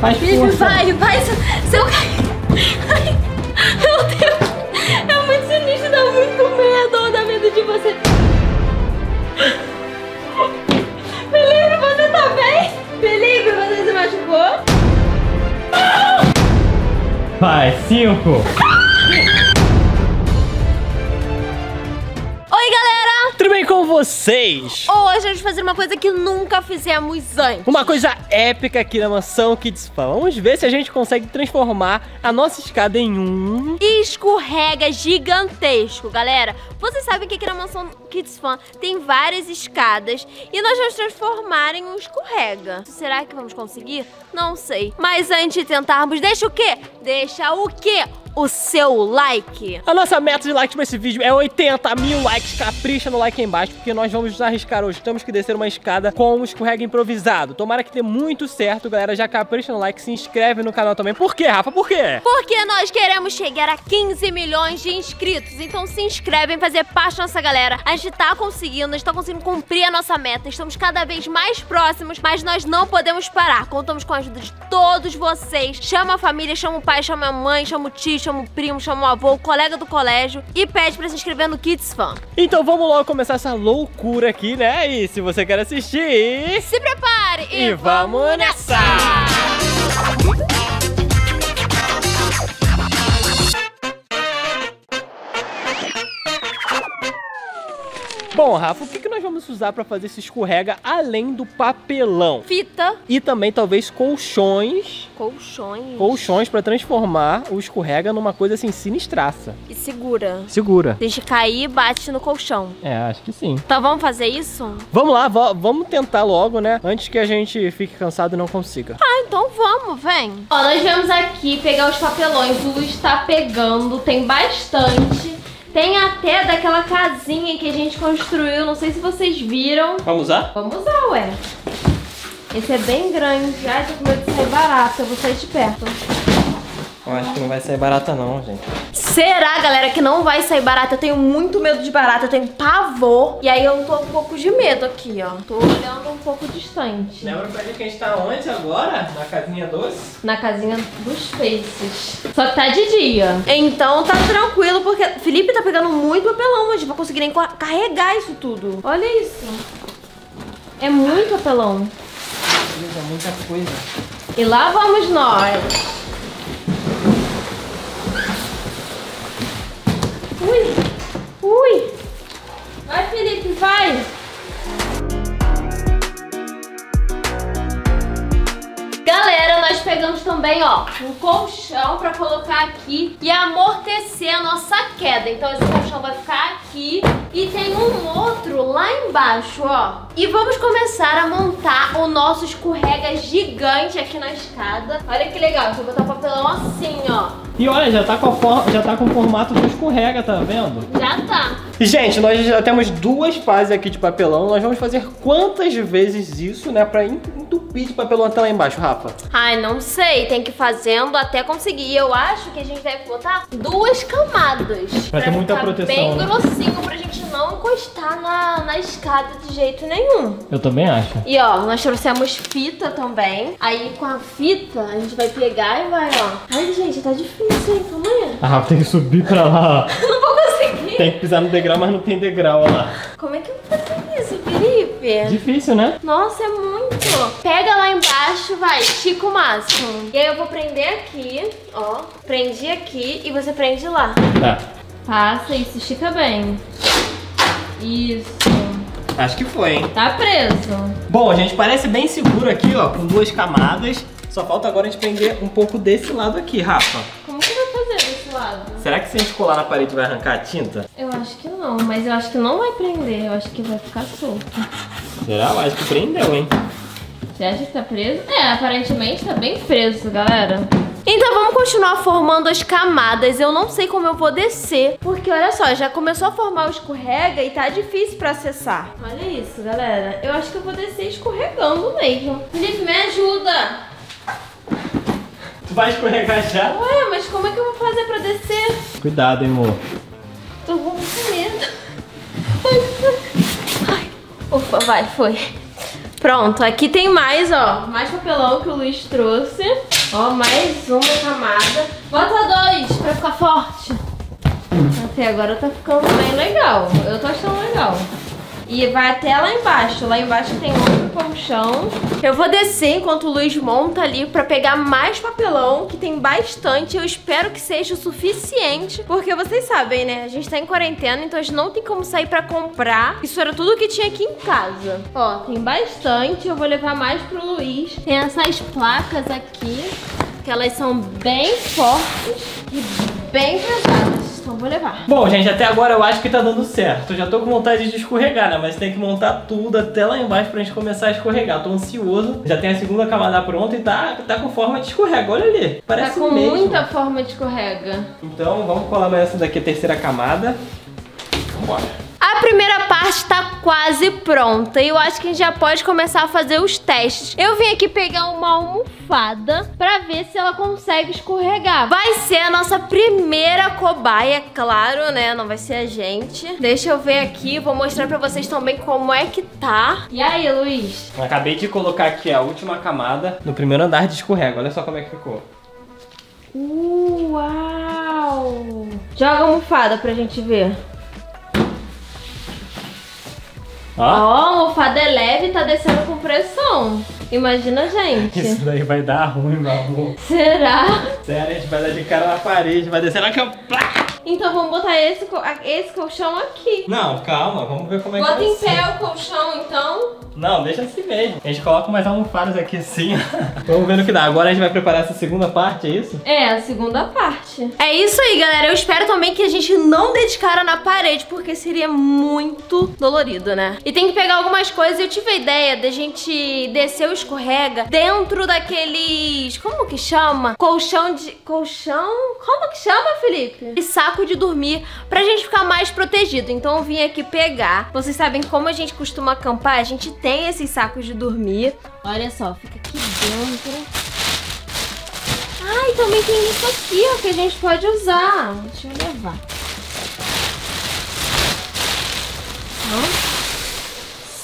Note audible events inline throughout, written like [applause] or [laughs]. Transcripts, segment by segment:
Faz Felipe, força. vai, vai. Se, se eu cair. Ai, meu Deus. É muito sinistro, dá muito medo. Dá medo de você. Felipe, você tá bem? Felipe, você se machucou? Vai, cinco. Vocês? Hoje a gente vai fazer uma coisa que nunca fizemos antes. Uma coisa épica aqui na mansão Kids Fan. Vamos ver se a gente consegue transformar a nossa escada em um. escorrega gigantesco, galera. Vocês sabem que aqui na mansão Kids Fan tem várias escadas e nós vamos transformar em um escorrega. Será que vamos conseguir? Não sei. Mas antes de tentarmos, deixa o quê? Deixa o quê? O seu like. A nossa meta de likes pra esse vídeo é 80 mil likes. Capricha no like aí embaixo, porque nós vamos nos arriscar hoje. Temos que descer uma escada com um escorrega improvisado. Tomara que dê muito certo, galera. Já capricha no like, se inscreve no canal também. Por quê, Rafa? Por quê? Porque nós queremos chegar a 15 milhões de inscritos. Então se inscreve em fazer parte da nossa galera. A gente tá conseguindo, a gente tá conseguindo cumprir a nossa meta. Estamos cada vez mais próximos, mas nós não podemos parar. Contamos com a ajuda de todos vocês. Chama a família, chama o pai, chama a mãe, chama o tio, chama o primo, chama o avô, o colega do colégio e pede pra se inscrever no Kids Fan. Então vamos logo começar essa loucura aqui, né? E se você quer assistir. Se prepare E vamos nessa! Bom, Rafa, o que, que nós vamos usar pra fazer esse escorrega além do papelão? Fita, E também talvez colchões, colchões colchões pra transformar o escorrega numa coisa assim sinistraça. e segura. Segura. Deixa cair e bate no colchão. É, acho que sim. Então vamos fazer isso? Vamos lá, vamos tentar logo, né? Antes que a gente fique cansado e não consiga. Ah, então vamos, vem. Ó, nós viemos aqui pegar os papelões. O está pegando, tem bastante. Tem até daquela casinha que a gente construiu, não sei se vocês viram. Vamos usar? Vamos usar, ué. Esse é bem grande. Ai, tô com medo de sair barato, eu vou sair de perto. Eu acho que não vai sair barata não, gente. Será, galera, que não vai sair barata? Eu tenho muito medo de barata, eu tenho pavor. E aí eu tô um pouco de medo aqui, ó. Tô olhando um pouco distante. Lembra pra gente que a gente tá onde agora? Na casinha doce? na casinha dos faces. Só que tá de dia. Então tá tranquilo, porque Felipe tá pegando muito papelão hoje pra conseguir nem ca- carregar isso tudo. Olha isso. É muito papelão. É muita coisa. E lá vamos nós. Um colchão pra colocar aqui e amortecer a nossa queda. Então esse colchão vai ficar aqui e tem um outro lá embaixo, ó. E vamos começar a montar o nosso escorrega gigante aqui na escada. Olha que legal, vou botar o papelão assim, ó. E olha, já tá com, a for- já tá com o formato do escorrega, tá vendo? Já tá. E, gente, nós já temos duas fases aqui de papelão. Nós vamos fazer quantas vezes isso, né? Pra entupir de papelão até lá embaixo, Rafa? Ai, não sei, tem que ir fazendo até conseguir. E eu acho que a gente deve botar duas camadas. Pra ter muita ficar proteção, bem né? grossinho pra gente não encostar na, na escada de jeito nenhum. Eu também acho. E ó, nós trouxemos fita também. Aí com a fita a gente vai pegar e vai, ó. Ai, gente, tá difícil, hein? Calma aí. A Rafa tem que subir pra lá. [laughs] Não vou conseguir. Tem que pisar no degrau, mas não tem degrau, olha lá. Como é que eu vou fazer Felipe? Difícil, né? Nossa, é muito. Pega lá embaixo, vai, estica o máximo. E aí eu vou prender aqui, ó. Prendi aqui e você prende lá. Tá. Passa isso, estica bem. Isso. Acho que foi, hein? Tá preso. Bom, gente, parece bem seguro aqui, ó, com duas camadas. Só falta agora a gente prender um pouco desse lado aqui, Rafa. Como que vai fazer desse lado? Será que se a gente colar na parede vai arrancar a tinta? Eu acho que não, mas eu acho que não vai prender. Eu acho que vai ficar solto. Será? Eu acho que prendeu, hein? Você acha que tá preso? É, aparentemente tá bem preso, galera. Então vamos continuar formando as camadas. Eu não sei como eu vou descer, porque olha só, já começou a formar o escorrega e tá difícil pra acessar. Olha isso, galera. Eu acho que eu vou descer escorregando mesmo. Felipe, me ajuda. Tu vai escorregar já? Ué, mas como é que eu vou fazer pra descer? Cuidado, hein, amor. Tô com muito medo. Ufa, vai, foi. Pronto, aqui tem mais, ó. Mais papelão que o Luiz trouxe. Ó, mais uma camada. Bota dois pra ficar forte. Até agora tá ficando bem legal. Eu tô achando legal. E vai até lá embaixo. Lá embaixo tem outro colchão. Eu vou descer enquanto o Luiz monta ali pra pegar mais papelão, que tem bastante. Eu espero que seja o suficiente, porque vocês sabem, né? A gente tá em quarentena, então a gente não tem como sair pra comprar. Isso era tudo que tinha aqui em casa. Ó, tem bastante. Eu vou levar mais pro Luiz. Tem essas placas aqui, que elas são bem fortes e bem pesadas. Então vou levar. Bom, gente, até agora eu acho que tá dando certo. Eu já tô com vontade de escorregar, né? Mas tem que montar tudo até lá embaixo pra gente começar a escorregar. Tô ansioso. Já tem a segunda camada pronta e tá, tá com forma de escorrega. Olha ali. Parece tá com mesmo. muita forma de escorrega. Então vamos colar mais essa daqui, a terceira camada. Vambora. A primeira parte tá quase pronta e eu acho que a gente já pode começar a fazer os testes. Eu vim aqui pegar uma almofada pra ver se ela consegue escorregar. Vai ser a nossa primeira cobaia, claro, né? Não vai ser a gente. Deixa eu ver aqui, vou mostrar pra vocês também como é que tá. E aí, Luiz? Acabei de colocar aqui a última camada no primeiro andar de escorrega. Olha só como é que ficou. Uau! Joga a almofada pra gente ver. Ó, a almofada é leve e tá descendo com pressão. Imagina, gente. Isso daí vai dar ruim, meu amor. Será? Sério, a gente vai dar de cara na parede, vai descer aqui, ó. Então vamos botar esse, esse colchão aqui. Não, calma, vamos ver como é Bota que vai ser. Bota em pé o colchão, então. Não, deixa assim mesmo. A gente coloca mais almofadas aqui assim. [laughs] Vamos ver no que dá. Agora a gente vai preparar essa segunda parte, é isso? É, a segunda parte. É isso aí, galera. Eu espero também que a gente não dê de cara na parede, porque seria muito dolorido, né? E tem que pegar algumas coisas. Eu tive a ideia de a gente descer o escorrega dentro daqueles... Como que chama? Colchão de... Colchão? Como que chama, Felipe? E saco de dormir pra gente ficar mais protegido. Então eu vim aqui pegar. Vocês sabem como a gente costuma acampar? A gente tem tem esses sacos de dormir. Olha só, fica aqui dentro. Ai, também tem isso aqui, ó, que a gente pode usar. Deixa eu levar. Ó.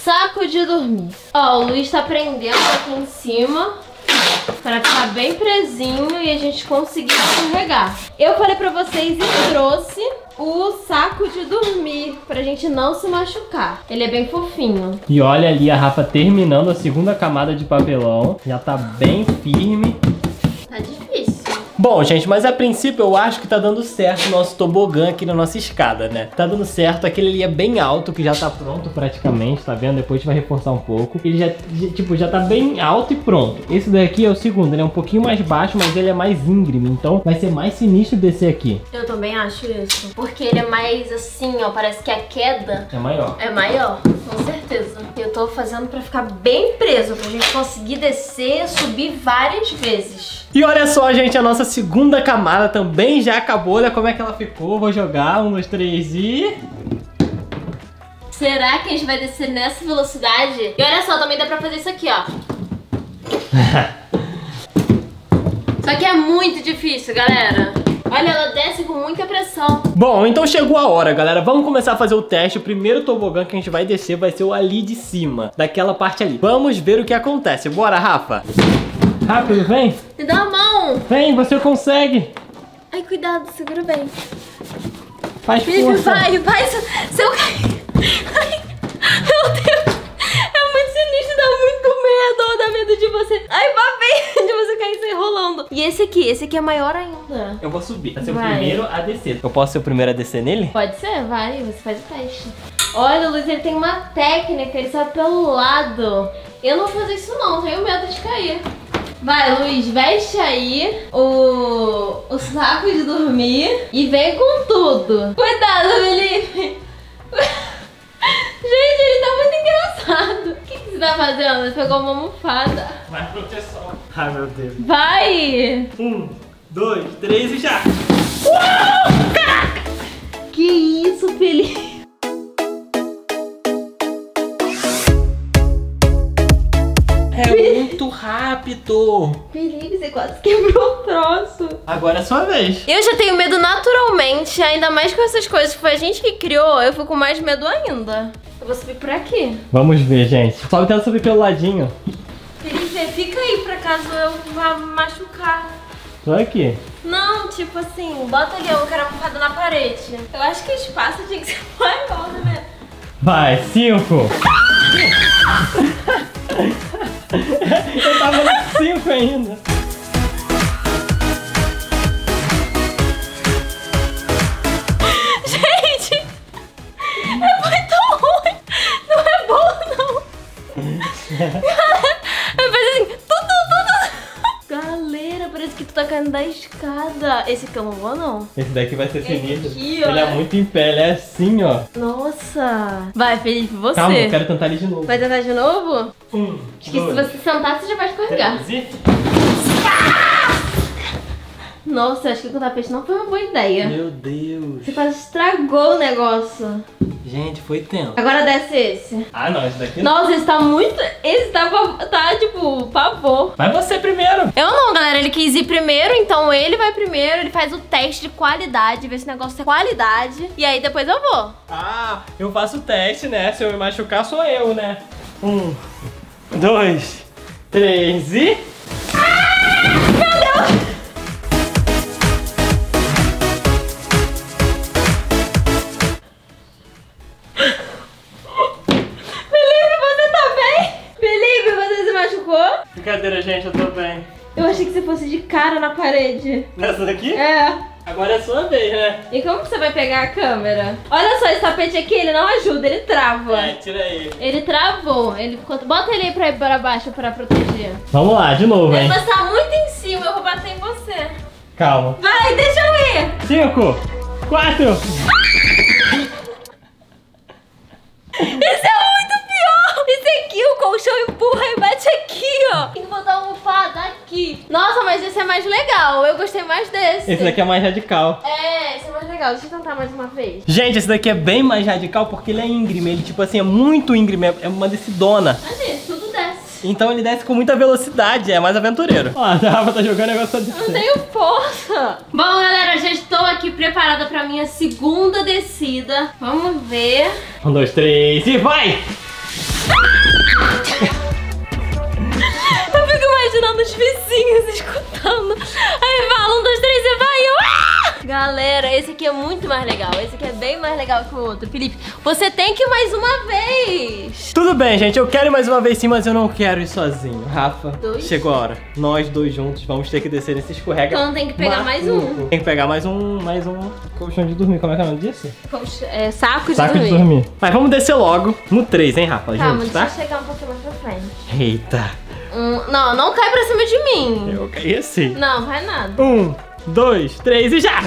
Saco de dormir. Ó, o Luiz tá prendendo aqui em cima para ficar bem presinho e a gente conseguir escorregar. Eu falei pra vocês e trouxe o saco de dormir pra gente não se machucar. Ele é bem fofinho. E olha ali a Rafa terminando a segunda camada de papelão. Já tá bem firme. Bom, gente, mas a princípio eu acho que tá dando certo o nosso tobogã aqui na nossa escada, né? Tá dando certo, aquele ali é bem alto, que já tá pronto praticamente, tá vendo? Depois a gente vai reforçar um pouco. Ele já, tipo, já tá bem alto e pronto. Esse daqui é o segundo, ele é um pouquinho mais baixo, mas ele é mais íngreme, então vai ser mais sinistro descer aqui. Eu também acho isso, porque ele é mais assim, ó, parece que a queda... É maior. É maior, com certeza. Eu tô fazendo pra ficar bem preso, pra gente conseguir descer, subir várias vezes. E olha só, gente, a nossa segunda camada também já acabou. Olha como é que ela ficou. Vou jogar. Um, dois, três e... Será que a gente vai descer nessa velocidade? E olha só, também dá pra fazer isso aqui, ó. [laughs] Só que é muito difícil, galera. Olha, ela desce com muita pressão. Bom, então chegou a hora, galera. Vamos começar a fazer o teste. O primeiro tobogã que a gente vai descer vai ser o ali de cima, daquela parte ali. Vamos ver o que acontece. Bora, Rafa. Rápido, vem. Me dá a mão. Vem, você consegue. Ai, cuidado, segura bem. Faz Felipe, força. vai, vai. Se eu cair... Ai, meu Deus. É muito sinistro, dá muito medo. Dá medo de você... Ai, bem de você cair se enrolando. E esse aqui, esse aqui é maior ainda. Eu vou subir. Vai ser vai. o primeiro a descer. Eu posso ser o primeiro a descer nele? Pode ser, vai. Você faz o teste. Olha, Luiz, ele tem uma técnica. Ele sobe pelo lado. Eu não vou fazer isso não, tenho medo de cair. Vai, Luiz, veste aí o, o saco de dormir e vem com tudo. Cuidado, Felipe. [laughs] Gente, ele tá muito engraçado. O que, você tá fazendo? Você pegou uma almofada. Vai proteção. Ai, meu Deus. Vai. Um, dois, três e já. Uau! Caraca! Que isso, Felipe? É muito rápido. Felipe, você quase quebrou o troço. Agora é a sua vez. Eu já tenho medo naturalmente, ainda mais com essas coisas que foi a gente que criou, eu fico com mais medo ainda. Eu vou subir por aqui. Vamos ver, gente. Sobe tenta subir pelo ladinho. Felipe, fica aí pra caso eu vá machucar. Tô aqui. Não, tipo assim, bota ali o caramufado na parede. Eu acho que o espaço tinha que ser [laughs] maior, né? Vai, cinco. [laughs] [laughs] Eu tava no cinco ainda. Da escada. Esse aqui eu não vou, não. Esse daqui vai ser Esse sinistro. aqui, ó. Ele é muito em pé, ele é assim, ó. Nossa. Vai, Felipe, você. Calma, eu quero tentar ali de novo. Vai tentar de novo? Um, Acho que se você sentar, você já vai escorregar. três e... Nossa, eu acho que o tapete não foi uma boa ideia. Meu Deus. Você quase estragou o negócio. Gente, foi tempo. Agora desce esse. Ah, não, esse daqui não. Nossa, esse tá muito. Esse tá, tá tipo, pavor. Vai você primeiro. Eu não, galera. Ele quis ir primeiro, então ele vai primeiro. Ele faz o teste de qualidade, vê se o negócio é qualidade. E aí depois eu vou. Ah, eu faço o teste, né? Se eu me machucar, sou eu, né? Um, dois, três e... de cara na parede. Nessa daqui? É. Agora é sua vez, né? E como que você vai pegar a câmera? Olha só, esse tapete aqui, ele não ajuda, ele trava. É, tira aí. Ele travou. Ele ficou... Bota ele aí pra ir para baixo pra proteger. Vamos lá, de novo, Ele hein? vai estar muito em cima, eu vou bater em você. Calma. Vai, deixa eu ir. Cinco, quatro... Isso é muito pior. Isso aqui, o colchão empurra e bate aqui, ó. Tem que botar a almofada aqui. Nossa, mas esse é mais legal. Eu gostei mais desse. Esse daqui é mais radical. É, esse é mais legal. Deixa eu tentar mais uma vez. Gente, esse daqui é bem mais radical porque ele é íngreme. Ele, tipo assim, é muito íngreme. É uma decidona. Cadê? Tudo desce. Então ele desce com muita velocidade. É mais aventureiro. Ó, a Rafa tá jogando negócio de Não tenho força. Bom, galera, já estou aqui preparada pra minha segunda descida. Vamos ver. Um, dois, três e vai! Os vizinhos escutando. Aí fala, um, dois, três e vai. e Eu, ah! Galera, esse aqui é muito mais legal. Esse aqui é bem mais legal que o outro. Felipe, você tem que ir mais uma vez. Tudo bem, gente. Eu quero ir mais uma vez sim, mas eu não quero ir sozinho. Rafa, Dois? chegou a hora. Nós dois juntos vamos ter que descer nesse escorrega. Então tem que pegar mais um. Tem que pegar mais um, mais um colchão de dormir. Como é que é o nome disso? Colch- É, saco de Saco dormir. de dormir. Mas vamos descer logo no 3, hein, Rafa? Calma, juntos, deixa tá? eu chegar um pouquinho mais pra frente. Eita. Um, não, não cai pra cima de mim. Eu caí assim. Não, vai nada. Um, dois, três e já!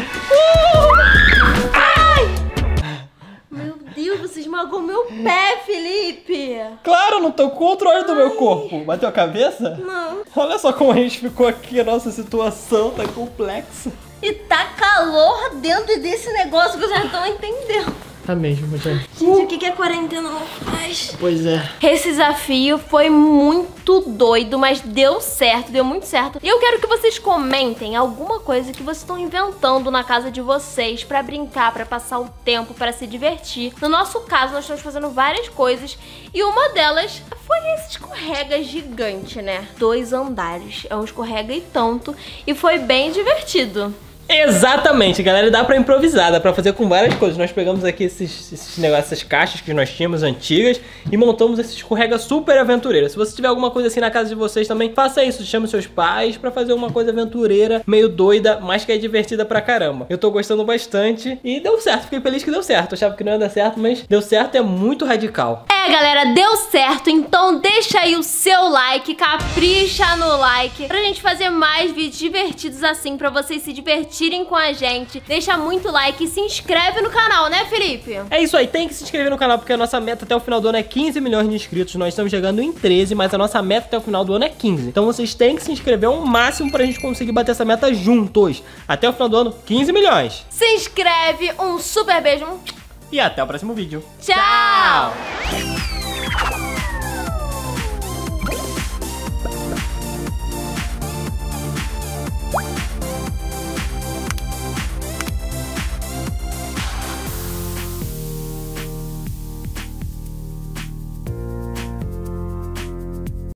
Meu Deus, você esmagou meu pé, Felipe. Claro, não tô com o controle do meu corpo. Bateu a cabeça? Não. Olha só como a gente ficou aqui, a nossa situação tá complexa. E tá calor dentro desse negócio que vocês não estão entendendo. Tá mesmo, gente. Gente, o que, que a quarentena não faz? Pois é. Esse desafio foi muito doido, mas deu certo, deu muito certo. E eu quero que vocês comentem alguma coisa que vocês estão inventando na casa de vocês pra brincar, pra passar o tempo, pra se divertir. No nosso caso, nós estamos fazendo várias coisas e uma delas foi esse escorrega gigante, né? Dois andares. É um escorrega e tanto e foi bem divertido. Exatamente, galera, dá pra improvisar, dá pra fazer com várias coisas. Nós pegamos aqui esses, esses negócios, essas caixas que nós tínhamos antigas e montamos esse escorrega super aventureiro. Se você tiver alguma coisa assim na casa de vocês também, faça isso, chame seus pais pra fazer uma coisa aventureira, meio doida, mas que é divertida pra caramba. Eu tô gostando bastante e deu certo, fiquei feliz que deu certo. Achava que não ia dar certo, mas deu certo, é muito radical. É, galera, deu certo. Então deixa aí o seu like, capricha no like, pra gente fazer mais vídeos divertidos assim, pra vocês se divertirem com a gente. Deixa muito like e se inscreve no canal, né, Felipe? É isso aí, tem que se inscrever no canal porque a nossa meta até o final do ano é 15 milhões de inscritos. Nós estamos chegando em 13, mas a nossa meta até o final do ano é 15. Então vocês têm que se inscrever ao máximo pra gente conseguir bater essa meta juntos. Até o final do ano, 15 milhões. Se inscreve, um super beijo. E até o próximo vídeo. Tchau.